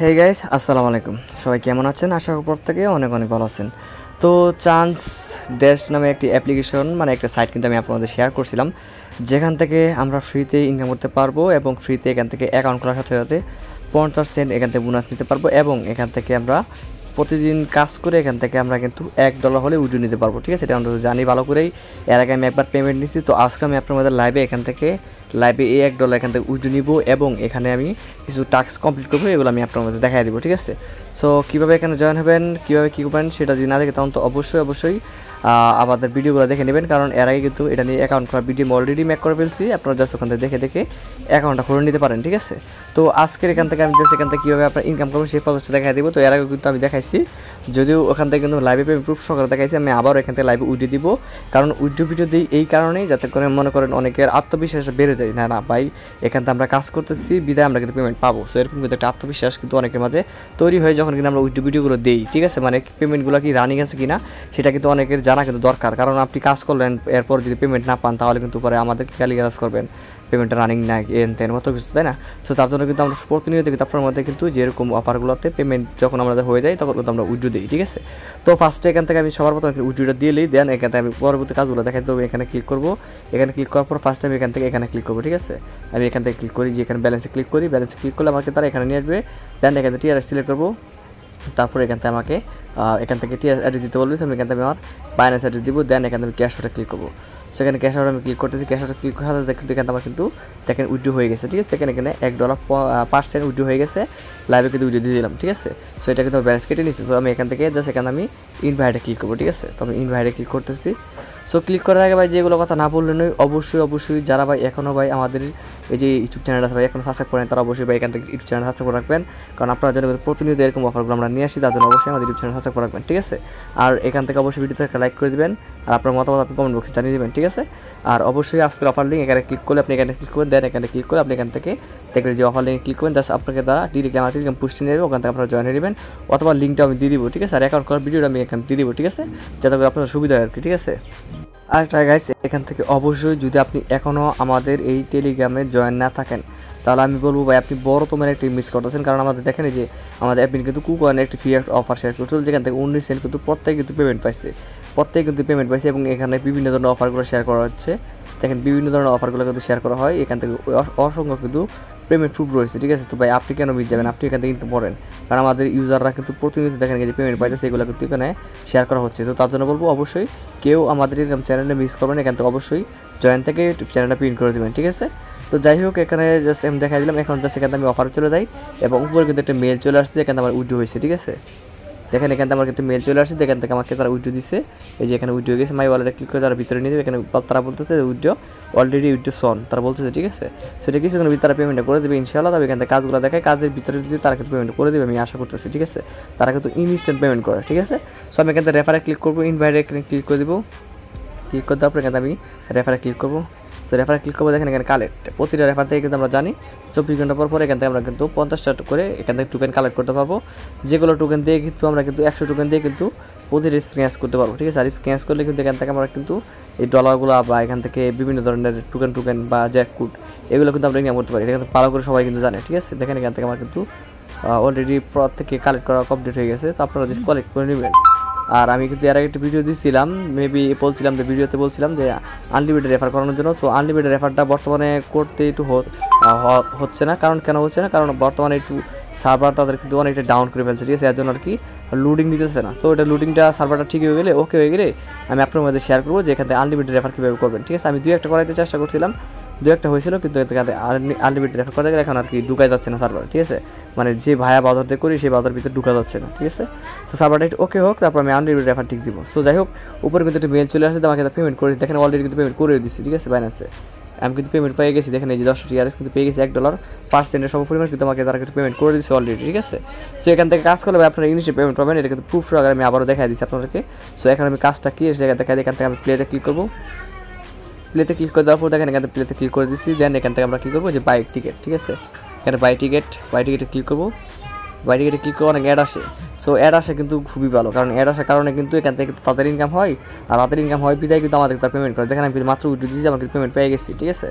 Hey guys আসসালামু আলাইকুম। সবাই কেমন আছেন? আশা করি থেকে অনেক অনেক ভালো আছেন। তো চান্স ড্যাশ নামে একটি অ্যাপ্লিকেশন মানে একটা সাইট কিন্তু আমি আপনাদের শেয়ার করছিলাম। যেখান থেকে আমরা ফ্রিতে ইনকাম করতে পারব এবং ফ্রিতে এখান থেকে অ্যাকাউন্ট খোলার সাথে সাথে পঞ্চাশ সেন্ট এখান থেকে বোনাস নিতে পারব এবং এখান থেকে আমরা প্রতিদিন কাজ করে এখান থেকে আমরা কিন্তু এক ডলার হলে উইডিও নিতে পারব, ঠিক আছে? এটা আমরা জানি ভালো করেই। এর আগে আমি একবার পেমেন্ট নিচ্ছি তো আজকে আমি আপনার মধ্যে লাইভে এখান থেকে লাইভে এই এক ডলার এখান থেকে উইডিও নিব এবং এখানে আমি কিছু টাস্ক কমপ্লিট করব, এগুলো আমি আপনার মধ্যে দেখাই দেবো, ঠিক আছে? সো কীভাবে এখানে জয়েন হবেন, কীভাবে কী করবেন, সেটা যদি না দেখে তখন তো অবশ্যই অবশ্যই আমাদের ভিডিওগুলো দেখে নেবেন, কারণ এর আগে কিন্তু এটা নিয়ে অ্যাকাউন্ট করার ভিডিও অলরেডি মেক করে ফেলছি। আপনারা জাস্ট ওখান থেকে দেখে দেখে অ্যাকাউন্টটা খুলে নিতে পারেন, ঠিক আছে? তো আজকের এখান থেকে আমি জাস্ট এখান থেকে কীভাবে আপনার ইনকাম করবেন সেই প্রসেসটা দেখাই দেবো। তো এর আগে কিন্তু আমি দেখাইছি। যদিও ওখান থেকে কিন্তু লাইভে পেমেন্ট প্রুফ সহকারে দেখাইছি, আমি আবারও এখান থেকে লাইভে উইডিও দিব। কারণ উইডিও ভিডিও দিই এই কারণেই, যাতে করে মনে করেন অনেকের আত্মবিশ্বাস বেড়ে যায়। না না, ভাই, এখান থেকে আমরা কাজ করতেছি, বিদায় আমরা কিন্তু পেমেন্ট পাবো। সো এরকম কিন্তু একটা আত্মবিশ্বাস কিন্তু অনেকের মাঝে তৈরি হয় যখন কিন্তু আমরা উইডিও ভিডিওগুলো দিই, ঠিক আছে? মানে পেমেন্টগুলো কি রানিং আছে কিনা, সেটা কিন্তু অনেকের জানা কিন্তু দরকার। কারণ আপনি কাজ করলেন, এরপর যদি পেমেন্ট না পান, তাহলে কিন্তু পরে আমাদের গালিগালাজ করবেন। পেমেন্টটা রানিং না, এন তেন, মতো কিছু, তাই না? সো তার জন্য কিন্তু আমরা প্রতিনিয়ত কিন্তু আপনার মধ্যে কিন্তু যেরকম অফারগুলোতে পেমেন্ট যখন আমাদের হয়ে যায়, তখন কিন্তু আমরা উইড্রো দিই, ঠিক আছে? তো ফার্স্টে এখান থেকে আমি সবার প্রথমে উইড্রোটা দিয়ে নিই দেন এখান থেকে আমি পরবর্তী কাজগুলো দেখাই দেবো এখানে ক্লিক করব। এখানে ক্লিক করার পর ফার্স্ট আমি এখান থেকে এখানে ক্লিক করব, ঠিক আছে? আমি এখান থেকে ক্লিক করি যে এখানে ব্যালেন্সে ক্লিক করি ব্যালেন্সে ক্লিক করলে আমাকে তারা এখানে নিয়ে আসবে। দেন এখান থেকে টিআরএস সিলেক্ট করব। তারপর এখান থেকে আমাকে এখান থেকে টিআর অ্যাড্রেস দিতে বলবে, আমি এখান থেকে আমার বাইন্যান্স অ্যাড্রেস দিব দেন এখান থেকে ক্যাশ অর্ডার ক্লিক করব। সেখানে ক্যাশ অর্ডার আমি ক্লিক করতেছি ক্যাশ অর্ডার ক্লিক করার সাথে কিন্তু এখান আমার কিন্তু দেখেন উইড্রো হয়ে গেছে, ঠিক আছে? দেখেন এখানে এক ডলার পার্সেন্ট উইড্রো হয়ে গেছে লাইভে কিন্তু উইড্রো দিয়ে দিলাম, ঠিক আছে? সো এটা কিন্তু ব্যালেন্স কেটে নিচ্ছি সো আমি এখান থেকে জাস্ট এখানে আমি ইনভাইটে ক্লিক করব, ঠিক আছে? তো আমি ইনভাইটে ক্লিক করতেছি। সো ক্লিক করার আগে ভাই যেগুলো কথা না বললেন অবশ্যই অবশ্যই যারা ভাই এখনও ভাই আমাদের এই যে ইউটিউব চ্যানেল আছে ভাই, এখনও সাবস্ক্রাইব করেন, তারা অবশ্যই ভাই এখান থেকে ইউটিউব চ্যানেল সাবস্ক্রাইব করে রাখবেন। কারণ আপনারা যেন প্রতিনিয়ত এরকম অফারগুলো আমরা নিয়ে আসি তার জন্য অবশ্যই আমাদের ইউটিউব চ্যানেল সাবস্ক্রাইব করে রাখবেন, ঠিক আছে? আর এখান থেকে অবশ্যই ভিডিওতে একটা লাইক করে দিবেন, আর আপনার মতামত আপনি কমেন্ট বক্সে জানিয়ে দেবেন, ঠিক আছে? আর অবশ্যই আজকের অফার লিঙ্ক এখানে ক্লিক করলে আপনি এখানে ক্লিক করবেন দেন এখানে ক্লিক করে আপনি এখান থেকে দেখবেন যে অফার লিঙ্ক ক্লিক করবেন জাস্ট আপনাকে দ্বারা ডিরেক্টলি আমার থেকে পুষ্টি নিয়ে দেবে ওখান থেকে আপনারা জয়েন হয়ে নেবেন, অথবা লিঙ্কটা আমি দিয়ে দিব, ঠিক আছে? আর অ্যাকাউন্ট করার ভিডিওটা আমি এখানে দিয়ে দিব, ঠিক আছে? যাতে করে আপনার সুবিধা হয় আর কি, ঠিক আছে? আরেকটা গাইস এখান থেকে অবশ্যই যদি আপনি এখনও আমাদের এই টেলিগ্রামে জয়েন না থাকেন তাহলে আমি বলব ভাই, আপনি বড় তোমার একটি মিস করতেছেন। কারণ আমাদের দেখেন যে, আমাদের অ্যাপিন কিন্তু কুকয়েন একটি ফ্রি অফার শেয়ার করছিল যেখান থেকে উনিশ সেন্ট কিন্তু প্রত্যেকে কিন্তু পেমেন্ট পাইছে। প্রত্যেকে কিন্তু পেমেন্ট পাইছে এবং এখানে বিভিন্ন ধরনের অফারগুলো শেয়ার করা হচ্ছে। দেখেন বিভিন্ন ধরনের অফারগুলো কিন্তু শেয়ার করা হয়। এখান থেকে অসংখ্য কিন্তু পেমেন্ট প্রুফ রয়েছে, ঠিক আছে? তো ভাই, আপনি কেন মিস যাবেন? আপনি এখান থেকে কিন্তু পড়েন কারণ আমাদের ইউজাররা কিন্তু প্রতিনিয়ত দেখেন যে পেমেন্ট পাইছে সেগুলো কিন্তু এখানে শেয়ার করা হচ্ছে। তো তার জন্য বলব অবশ্যই কেউ আমাদের এরকম চ্যানেলে মিস করবেন। এখান থেকে অবশ্যই জয়েন থেকে চ্যানেলটা প্রিন্ট করে দেবেন, ঠিক আছে? তো যাই হোক, এখানে জাস্ট আমি দেখাই দিলাম। এখন জাস্ট এখানে আমি অফার চলে যাই এবং উপরে কিন্তু একটা মেল চলে আসছে এখানে আমার উইডিও হয়েছে, ঠিক আছে? দেখেন, এখান আমার কিন্তু মেল চলে আসছে এখান থেকে আমাকে তারা উইডিও দিছে। এই যে এখানে উইডিও গেছে মাই ওয়ালেটে ক্লিক করে তারা ভিতরে নিয়ে দেবে এখানে তারা বলতেছে উইডিও অলরেডি উইডিও সন, তারা বলতেছে, ঠিক আছে? সেটা কিছুক্ষণ ভিতরে পেমেন্ট করে দেবে ইনশাল্লাহ তবে এখান কাজগুলো দেখায়, কাজের ভিতরে যদি তারা কিন্তু পেমেন্ট করে দেবে, আমি আশা করতেছি, ঠিক আছে? তারা কিন্তু ইনস্ট্যান্ট পেমেন্ট করে, ঠিক আছে? সো আমি এখান থেকে রেফারে ক্লিক করব ইনভাইটে ক্লিক করে দেবো। ক্লিক করে দেওয়ার পর এখানে আমি রেফারে ক্লিক করব। সো রেফারে ক্লিক করব, দেখেন এখানে কালেক্ট প্রতিটা রেফার থেকে কিন্তু আমরা জানি, চব্বিশ ঘণ্টা পর পর এখান থেকে আমরা কিন্তু পঞ্চাশটা করে এখান থেকে টোকেন কালেক্ট করতে পারব। যেগুলো টোকেন দিয়ে কিন্তু আমরা কিন্তু একশো টোকেন দিয়ে কিন্তু প্রতিটা স্ক্র্যাচ করতে পারব, ঠিক আছে? আর স্ক্র্যাচ করলে কিন্তু এখান থেকে আমরা কিন্তু এই ডলারগুলো বা এখান থেকে বিভিন্ন ধরনের টোকেন টোকেন বা জ্যাককুট এগুলো কিন্তু আমরা ইনকাম করতে পারি। এটা কিন্তু ভালো করে সবাই কিন্তু জানে, ঠিক আছে? দেখেন এখান থেকে আমার কিন্তু অলরেডি প্রত্যেকে কালেক্ট করা কমপ্লিট হয়ে গেছে। তো আপনারা যদি কালেক্ট করে নেবেন। আর আমি কিন্তু এর আগে একটা ভিডিও দিয়েছিলাম মেবি বলছিলাম যে ভিডিওতে বলছিলাম যে আনলিমিটেড রেফার করানোর জন্য। সো আনলিমিটেড রেফারটা বর্তমানে করতে একটু হচ্ছে না। কারণ কেন হচ্ছে না? কারণ বর্তমানে একটু সার্ভার তাদের কিন্তু অনেকটা ডাউন করে ফেলছে, ঠিক আছে? এর জন্য আর কি লুডিং দিতেছে না। তো এটা লুডিংটা সার্ভারটা ঠিক হয়ে গেলে ওকে হয়ে গেলে আমি আপনার মধ্যে শেয়ার করব যে এখান থেকে আনলিমিটেড রেফার কীভাবে করবেন, ঠিক আছে? আমি দুই একটা করাইতে চেষ্টা করছিলাম। দু একটা হয়েছিল কিন্তু আনলিমিটেড রেফার করতে গেলে এখন আর কি ঢুকাই যাচ্ছে না সার্ভার ঠিক আছে? মানে যে ভায়া বাজার দিয়ে করি সেই বাজার ভিতরে ঢুকা যাচ্ছে না ঠিক আছে? সো সার্ভারটা ওকে হোক তারপর আমি আনলিমিটেড রেফার ঠিক দিব। সো যাই হোক উপরে কিন্তু একটা মেল চলে আসছে তো আমাকে পেমেন্ট করে দেখেন অলরেডি কিন্তু পেমেন্ট করে দিচ্ছি ঠিক আছে বাইন্যান্সে আমি কিন্তু পেমেন্ট পেয়ে গেছি দেখেন এই যে দশটা টিআরএস কিন্তু পেয়ে গেছি এক ডলার পার্সেন্টের সম পরিমাণ কিন্তু আমাকে তারা কিন্তু পেমেন্ট করে দিচ্ছে অলরেডি ঠিক আছে? সো এখান থেকে কাজ করলে আপনারা ইংলিশে পেমেন্ট পাবেন এটা কিন্তু প্রুফ আমি আবারও দেখাই দিচ্ছি আপনাদেরকে। সো এখন আমি কাজটা ক্লিয়ার জায়গা দেখাই দিই, এখান থেকে আমি প্লেতে ক্লিক করব। প্লেতে ক্লিক করে দেওয়ার পর দেখেন এখান থেকে প্লেতে ক্লিক করে দিচ্ছি দেন এখান থেকে আমরা কী করব? যে বাইক টিকিট ঠিক আছে? এখানে বাই টিকিট বাই টিকিটে ক্লিক করব। বাই টিকেটে ক্লিক করে অনেক অ্যাড আসে। সো অ্যাড আসে কিন্তু খুবই ভালো। কারণ অ্যাড আসার কারণে কিন্তু এখান থেকে তাদের ইনকাম হয়, আর তাদের ইনকাম হয় বিদায় কিন্তু আমাদের তার পেমেন্ট করে। দেখেন আমি মাত্র উইড্রো দিয়েছি, আমার কিন্তু পেমেন্ট পেয়ে গেছি, ঠিক আছে?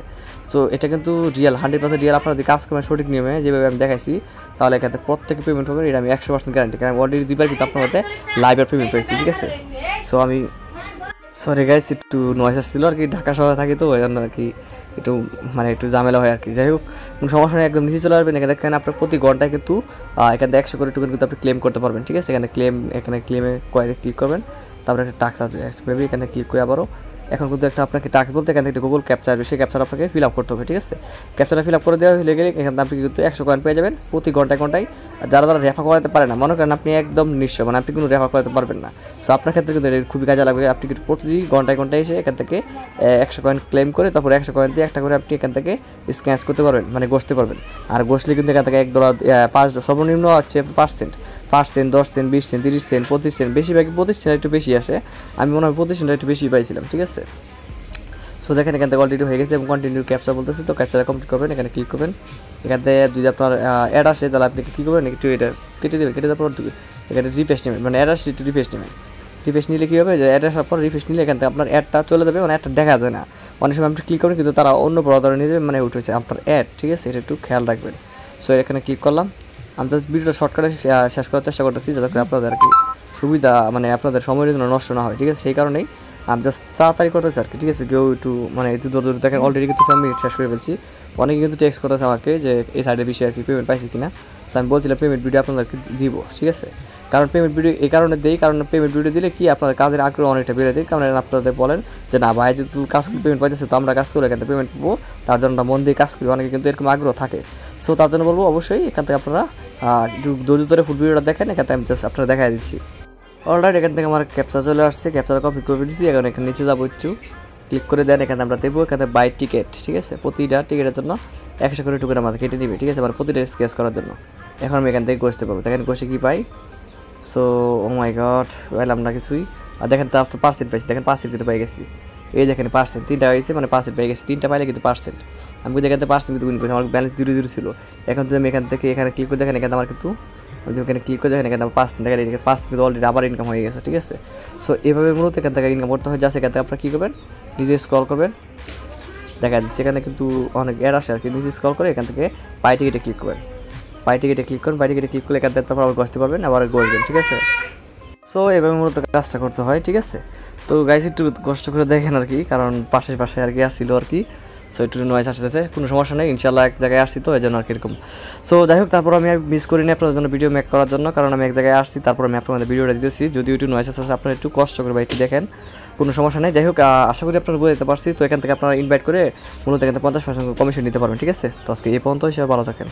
সো এটা কিন্তু রিয়েল হান্ড্রেড পার্সেন্ট রিয়েল আপনারা যদি কাজ করবেন সঠিক নিয়মে, যেভাবে আমি দেখাইছি, তাহলে এখান থেকে প্রত্যেকে পেমেন্ট পাবেন। এটা আমি একশো পার্সেন্ট গ্যারান্টি কারণ অলরেডি দুইবার কিন্তু আপনার মধ্যে লাইভের পেমেন্ট পেয়েছি, ঠিক আছে? সো আমি সরি গাইস একটু নয়েস আসছিল আর কি, ঢাকা শহরে থাকি তো ওই জন্য আর কি একটু মানে একটু ঝামেলা হয় আর কি। যাই হোক সমস্যা নেই, একদম নিচে চলে আসবেন। এখানে দেখেন আপনার প্রতি ঘন্টায় কিন্তু এখান থেকে একশো করে টুকুন কিন্তু আপনি ক্লেম করতে পারবেন, ঠিক আছে? এখানে ক্লেম এখানে ক্লেমে কয়েক ক্লিক করবেন, তারপরে একটা টাক্স আছে ভেবে এখানে ক্লিক করে আবারও এখন কিন্তু একটা আপনাকে টাক্স বলতে এখান থেকে গুগল ক্যাপচার আসবে, সেই ক্যাপচার আপনাকে ফিল আপ করতে হবে, ঠিক আছে? ক্যাপচারটা ফিল আপ করে দেওয়া হলে গেলে এখানে আপনি কিন্তু একশো কয়েন পেয়ে যাবেন প্রতি ঘন্টায় ঘন্টায়। যারা যারা রেফার করাতে পারে না, মনে করেন আপনি একদম নিঃস্ব মানে আপনি কোনো রেফার করাতে পারবেন না। সো আপনার ক্ষেত্রে কিন্তু এটা খুবই কাজে লাগবে, আপনি কিন্তু প্রতিদিন ঘন্টায় ঘন্টায় এসে এখান থেকে একশো কয়েন ক্লেম করে তারপর একশো কয়েন দিয়ে একটা করে আপনি এখান থেকে স্ক্যাচ করতে পারবেন মানে গোসতে পারবেন। আর গোসলে কিন্তু এখান থেকে এক ডলার পাঁচ, সর্বনিম্ন হচ্ছে পার্সেন্ট পাঁচ সেন্ট, দশ সেন্ট, বিশ সেন্ট, তিরিশ সেন্ট, পঁচিশ সেন্ট, বেশিরভাগ পঁচিশ সেন্ট একটু বেশি আসে। আমি মনে হয় পঁচিশ সেন্ট একটু বেশি পাইছিলাম, ঠিক আছে? সো দেখেন এখান থেকে অলরেডি হয়ে গেছে এবং কন্টিনিউ ক্যাপচা বলতেছে তো ক্যাপচাটা কমপ্লিট করবেন, এখানে ক্লিক করবেন। এখান থেকে যদি আপনার অ্যাড আসে, তাহলে আপনি কী করবেন? একটু এটা কেটে দেবেন, কেটে দেওয়ার পর এখানে রিফ্রেশ নেবেন মানে অ্যাড আসলে একটু রিফ্রেশ নেবেন। রিফ্রেশ নিলে কী হবে? যে অ্যাড আসার পর রিফ্রেশ নিলে এখান থেকে আপনার অ্যাডটা চলে যাবে মানে অ্যাডটা দেখা যায় না। অনেক সময় আপনি ক্লিক করবেন, কিন্তু তারা অন্য ব্রাউজারে নিয়ে মানে উঠেছে আপনার অ্যাড ঠিক আছে? এটা একটু খেয়াল রাখবেন। সো এখানে ক্লিক করলাম। আমি জাস্ট ভিডিওটা শর্টকাটে শেষ করার চেষ্টা করতেছি যাতে করে আপনাদের আর কি সুবিধা মানে আপনাদের সময়ের জন্য নষ্ট না হয়, ঠিক আছে? সেই কারণেই আমি জাস্ট তাড়াতাড়ি করতেছি আর কি, ঠিক আছে? কেউ একটু মানে একটু দূর দূর দেখেন অলরেডি কিন্তু আমি শেষ করে ফেলছি। অনেকে কিন্তু টেক্সট করতেছে আমাকে যে, এই সাইডের বিষয়ে আর কি পেমেন্ট পাইছি কিনা। সো আমি বলছিলাম পেমেন্ট ভিডিও আপনাদেরকে দিব, ঠিক আছে? কারণ পেমেন্ট ভিডিও এই কারণে দেই, কারণ পেমেন্ট ভিডিও দিলে কি আপনাদের কাজের আগ্রহ অনেকটা বেড়ে দেয়। কারণ আপনাদের বলেন যে, না ভাই, যেহেতু কাজ পেমেন্ট পাইতেছে, তো আমরা কাজ করে এখান পেমেন্ট পাবো। তার জন্য মন দিয়ে কাজ করি, অনেকে কিন্তু এরকম আগ্রহ থাকে। সো তার জন্য বলব অবশ্যই এখান থেকে আপনারা ধৈর্য ধরে ফুল ভিডিওটা দেখেন এখান থেকে আমি জাস্ট আপনারা দেখাই দিচ্ছি অলরাইট এখান থেকে আমার ক্যাপচা চলে আসছে ক্যাপচার কপি করে দিচ্ছি এখন এখানে নিচে যাব একটু ক্লিক করে দেন এখানে আমরা দেবো এখানে বাই টিকিট ঠিক আছে প্রতিটা টিকিটের জন্য একশো করে টোকেন আমাদের কেটে নিবে ঠিক আছে মানে প্রতিটা স্কেচ করার জন্য এখন আমি এখান থেকে গোসতে পারব দেখেন গোসে কী পাই সো ও মাই গড পাইলাম না কিছুই আর দেখেন তো আপনার পার্সেন্ট পাইছি দেখেন পার্সেন্ট কিন্তু পেয়ে গেছি এই দেখেন পার্সেন্ট তিনটা হয়েছে মানে পার্সেন্ট পেয়ে গেছি তিনটা পাইলে কিন্তু পার্সেন্ট আমি কিন্তু এখান থেকে পার্সেন্ট কিন্তু উইন করেছি আমার ব্যালেন্স জিরো জিরো ছিল। এখন যদি আমি এখান থেকে এখানে ক্লিক করে দেখেন, এখানে আমার কিন্তু যদি এখানে ক্লিক করে দেখেন, এখানে আমার পার্সেন্ট দেখেন এখানে পার্সেন্ট কিন্তু অলরেডি আবার ইনকাম হয়ে গেছে, ঠিক আছে? সো এভাবে মূলত এখান থেকে ইনকাম করতে হয় জাস্ট এখান থেকে আপনারা কী করবেন? নিজে স্ক্রল করবেন। দেখা যাচ্ছে এখানে কিন্তু অনেক অ্যাড আসে আর কি, নিজে স্ক্রল করে এখান থেকে পাই টিকিটে ক্লিক করবেন। পাই টিকিটে ক্লিক করুন পাই টিকিটে ক্লিক করলে এখান থেকে তারপর আবার বসতে পারবেন আবার বসবেন ঠিক আছে? সো এভাবে মূলত কাজটা করতে হয়, ঠিক আছে? তো গাইস একটু কষ্ট করে দেখেন আর কি, কারণ পাশে পাশে আর কি আসছিল আর কি। সো একটু নয়েস আসতেছে, কোনো সমস্যা নেই ইনশাল্লাহ এক জায়গায় আসছি তো এই জন্য আর কি এরকম। সো যাই হোক, তারপর আমি মিস করিনি আপনার জন্য ভিডিও মেক করার জন্য, কারণ আমি এক জায়গায় আসছি, তারপর আমি আপনাদের ভিডিওটা দিতেছি। যদি একটু নয়েস আসতেছে আপনারা একটু কষ্ট করে বা একটু দেখেন, কোনো সমস্যা নেই। যাই হোক আশা করি আপনারা বুঝতে পারছি। তো এখান থেকে আপনারা ইনভাইট করে মূলত এখান থেকে পঞ্চাশ পার্সেন্ট কমিশন নিতে পারবেন, ঠিক আছে? তো আজকে এই পর্যন্ত হিসেবে ভালো থাকেন।